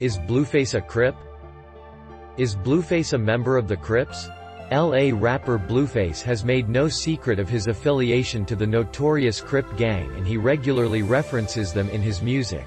Is Blueface a Crip? Is Blueface a member of the Crips? L.A. rapper Blueface has made no secret of his affiliation to the notorious Crip gang and he regularly references them in his music.